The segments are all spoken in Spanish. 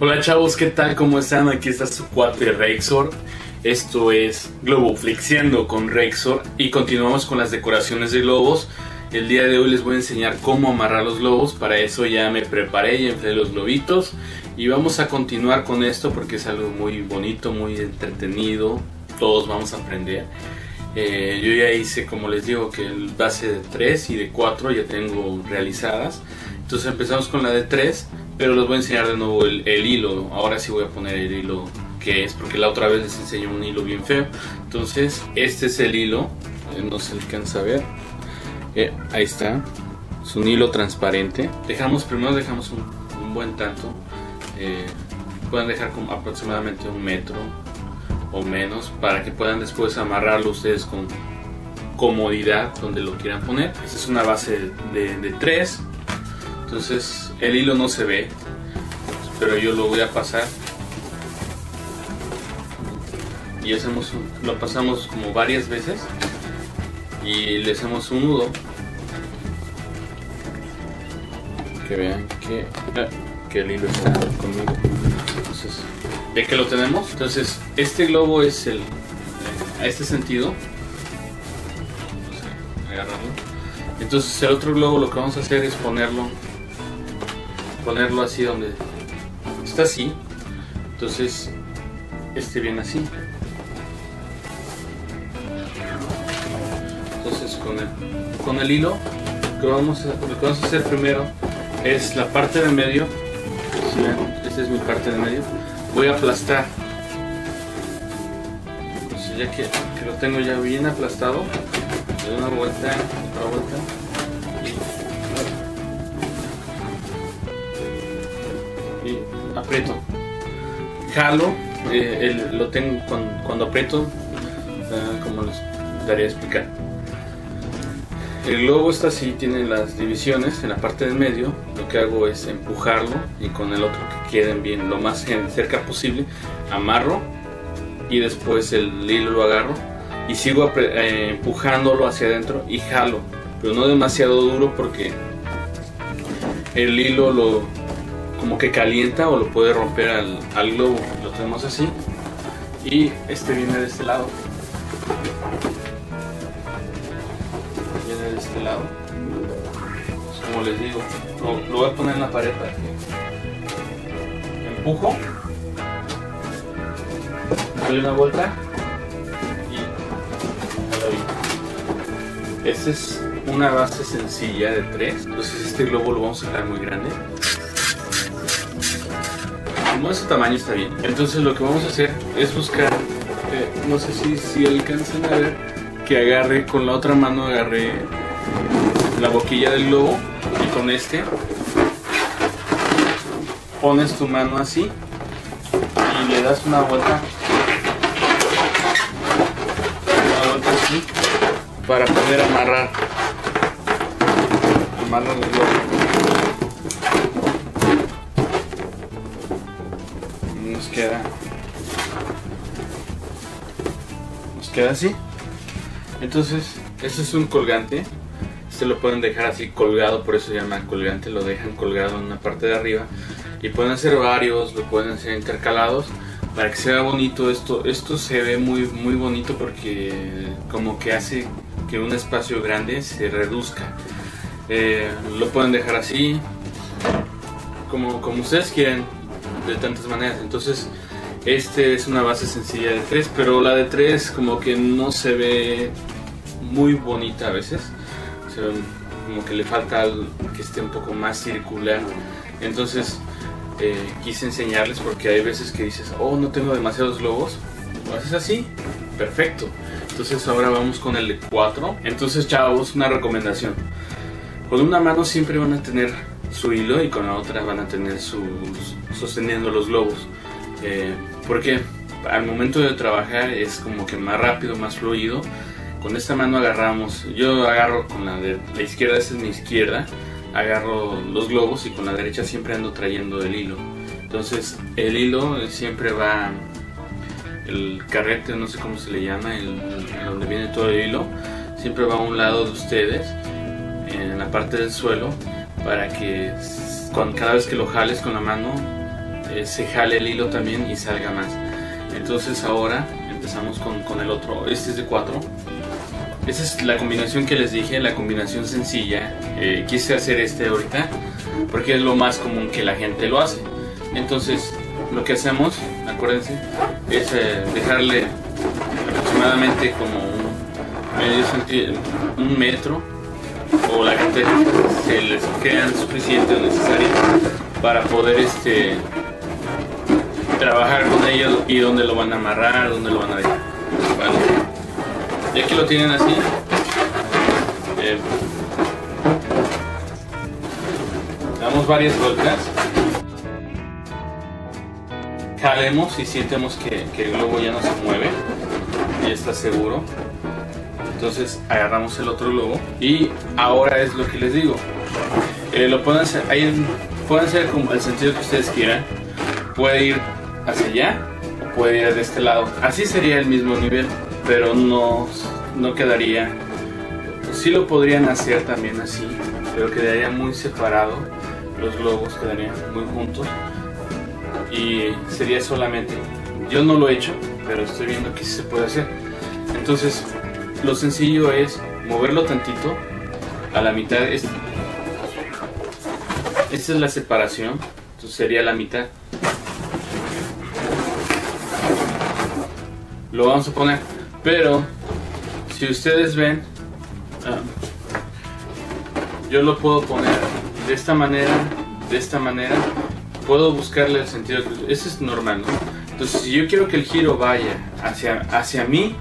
Hola chavos, ¿qué tal? ¿Cómo están? Aquí está su cuate Rexor. Esto es Globo Flexiando con Rexor y continuamos con las decoraciones de globos. El día de hoy les voy a enseñar cómo amarrar los globos. Para eso ya me preparé y enfrié los globitos. Y vamos a continuar con esto porque es algo muy bonito, muy entretenido. Todos vamos a aprender. Eh, yo ya hice, como les digo, que el base de 3 y de 4 ya tengo realizadas. Entonces empezamos con la de 3 pero les voy a enseñar de nuevo el, hilo. Ahora sí voy a poner el hilo que es, porque la otra vez les enseñé un hilo bien feo. Entonces, este es el hilo. Eh, no se alcanza a ver. Eh, ahí está. Es un hilo transparente. Dejamos, primero dejamos un, buen tanto. Eh, pueden dejar como aproximadamente un metro o menos para que puedan después amarrarlo ustedes con comodidad donde lo quieran poner. Esta es una base de, de 3 entonces el hilo no se ve, pero yo lo voy a pasar. Y hacemos lo pasamos como varias veces y le hacemos un nudo. Que vean que, ah, que el hilo está conmigo. Entonces, ya que lo tenemos, entonces este globo es el a este sentido. Entonces el otro globo lo que vamos a hacer es ponerlo ponerlo así donde está así. Entonces este viene así. Entonces con el, con el hilo lo que, vamos a, que vamos a hacer primero es la parte de medio. Esta es mi parte de medio. Voy a aplastar. Ya que, que lo tengo ya bien aplastado le doy una vuelta otra vuelta aprieto. Jalo, eh, lo tengo cuando, aprieto, ah, como les daría a explicar. El globo está así, tiene las divisiones en la parte del medio. Lo que hago es empujarlo y con el otro que queden bien lo más cerca posible, amarro y después el hilo lo agarro y sigo eh, empujándolo hacia adentro y jalo, pero no demasiado duro porque el hilo lo, como que calienta o lo puede romper al, globo. Lo tenemos así. Y este viene de este lado. Viene de este lado. Pues como les digo, lo, voy a poner en la pared empujo. Doy una vuelta y Esta es una base sencilla de tres. Entonces este globo lo vamos a dejar muy grande como ese tamaño está bien. Entonces lo que vamos a hacer es buscar, eh, no sé si, si alcanzan a ver, que agarre con la otra mano, agarre la boquilla del globo y con este pones tu mano así y le das una vuelta, una vuelta así para poder amarrar, amarrar el globo. Queda. Nos queda así. Entonces este es un colgante. Este lo pueden dejar así colgado por eso se llama colgante. Lo dejan colgado en una parte de arriba. Y pueden hacer varios lo pueden hacer intercalados. Para que sea bonito esto. Esto se ve muy muy bonito porque como que hace que un espacio grande se reduzca. Eh, lo pueden dejar así. Como, como ustedes quieren de tantas maneras. Entonces, este es una base sencilla de 3, pero la de 3 como que no se ve muy bonita a veces. como que le falta que esté un poco más circular. Entonces, eh, quise enseñarles porque hay veces que dices, oh, no tengo demasiados globos. Lo haces así, perfecto. Entonces ahora vamos con el de 4. Entonces, chavos, una recomendación. Con una mano siempre van a tener su hilo y con la otra van a tener sus sosteniendo los globos. Eh, porque al momento de trabajar es como que más rápido, más fluido. Con esta mano agarramos, yo agarro con la izquierda, esa es mi izquierda, agarro los globos y con la derecha siempre ando trayendo el hilo. Entonces el hilo siempre va, el carrete, no sé cómo se le llama, el, donde viene todo el hilo, siempre va a un lado de ustedes, en la parte del suelo, para que cada vez que lo jales con la mano eh, se jale el hilo también y salga más. Entonces ahora empezamos con, con el otro, este es de 4. Esa es la combinación que les dije, la combinación sencilla. Eh, quise hacer este ahorita porque es lo más común que la gente lo hace. Entonces, lo que hacemos, acuérdense, es eh, dejarle aproximadamente como un medio un metro o la gente se les crean suficiente o necesario para poder este trabajar con ellos y dónde lo van a amarrar, dónde lo van a dejar. Y aquí lo tienen así. Eh, damos varias vueltas. Jalemos y sientemos que, que el globo ya no se mueve. Ya está seguro. Entonces agarramos el otro globo y ahora es lo que les digo. Eh, lo pueden hacer, ahí, pueden hacer como el sentido que ustedes quieran. Puede ir hacia allá o puede ir de este lado. Así sería el mismo nivel, pero no, no quedaría. Sí lo podrían hacer también así, pero quedaría muy separado. Los globos quedarían muy juntos y sería solamente. Yo no lo he hecho, pero estoy viendo que se puede hacer. Entonces, lo sencillo es moverlo tantito a la mitad. Esta es la separación, entonces sería la mitad. Lo vamos a poner, pero si ustedes ven, ah, yo lo puedo poner de esta manera, de esta manera. Puedo buscarle el sentido. Eso es normal, ¿no? Entonces, si yo quiero que el giro vaya hacia, hacia mí,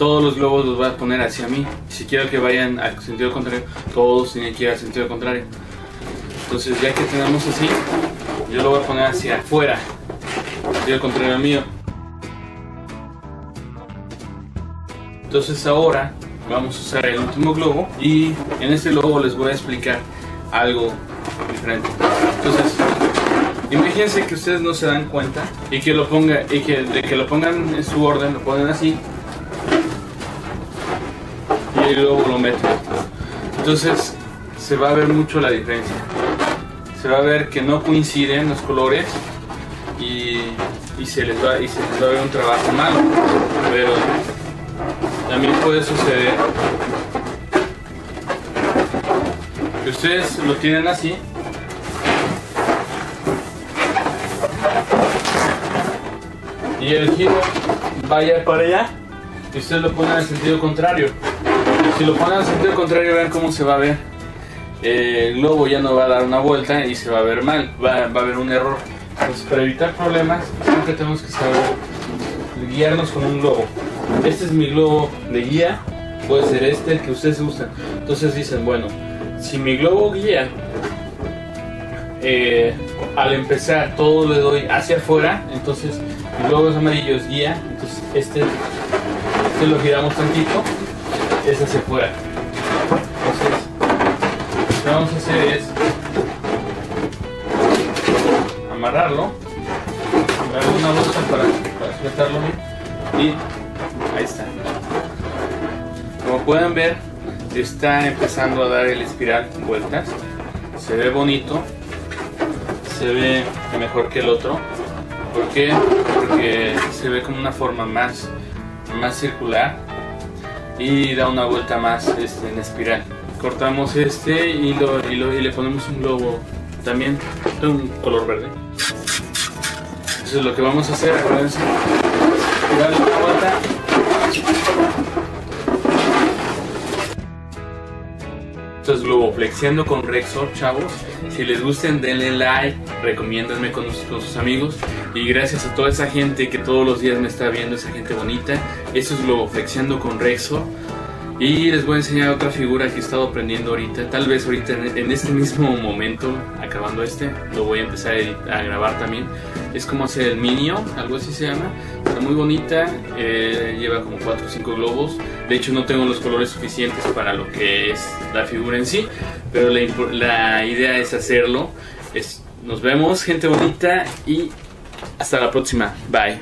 todos los globos los voy a poner hacia mí. Si quiero que vayan al sentido contrario, todos tienen que ir al sentido contrario. Entonces ya que tenemos así, yo lo voy a poner hacia afuera, sentido contrario mío. Entonces ahora vamos a usar el último globo y en este globo les voy a explicar algo diferente. Entonces, imagínense que ustedes no se dan cuenta y que lo ponga y que que lo pongan en su orden, lo ponen así y luego lo meto. Entonces se va a ver mucho la diferencia. Se va a ver que no coinciden los colores y, y se, les va, y se les va a ver un trabajo malo. Pero también puede suceder que ustedes lo tienen así y el giro vaya para allá y ustedes lo ponen en sentido contrario. Si lo ponen en sentido contrario, vean cómo se va a ver. El globo ya no va a dar una vuelta y se va a ver mal, va, va a haber un error. Entonces, para evitar problemas, siempre tenemos que saber guiarnos con un globo. Este es mi globo de guía, puede ser este, el que ustedes usan. Entonces dicen, bueno, si mi globo guía, eh, al empezar todo le doy hacia afuera, entonces mi globo es amarillo, es guía, entonces este, este lo giramos tantito es hacia afuera. Entonces, lo que vamos a hacer es amarrarlo, darle una bolsa para, para sujetarlo y ahí está. Como pueden ver, está empezando a dar el espiral vueltas. Se ve bonito, se ve mejor que el otro. ¿Por qué? Porque se ve como una forma más, más circular y da una vuelta más este, en espiral. Cortamos este y, lo, y, le ponemos un globo también de un color verde. Eso es lo que vamos a hacer, acuérdense. Darle una vuelta. Esto es Globoflexiando con Rexor, chavos. Si les gusten, denle like, recomiéndenme con, sus amigos. Y gracias a toda esa gente que todos los días me está viendo, esa gente bonita. Eso es Globoflexiando con Rexor. Y les voy a enseñar otra figura que he estado aprendiendo ahorita. Tal vez ahorita en, este mismo momento, acabando este, lo voy a empezar a, grabar también. Es como hacer el Minio, algo así se llama. Está muy bonita, eh, lleva como 4 o 5 globos. De hecho no tengo los colores suficientes para lo que es la figura en sí, pero la, la idea es hacerlo. Es, nos vemos, gente bonita, y hasta la próxima. Bye.